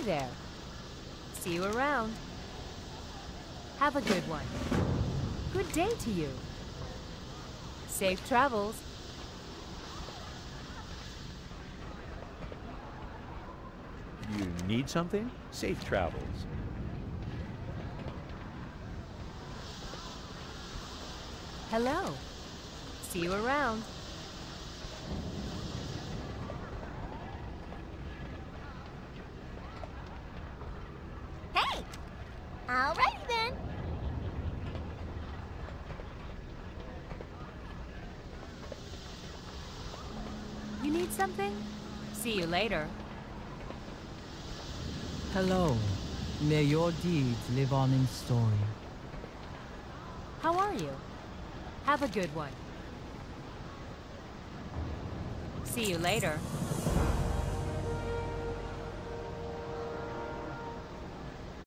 Hey there. See you around. Have a good one. Good day to you. Safe travels. You need something? Safe travels. Hello. See you around. Hey! Alrighty then. You need something? See you later. Hello. May your deeds live on in story. How are you? Have a good one. See you later.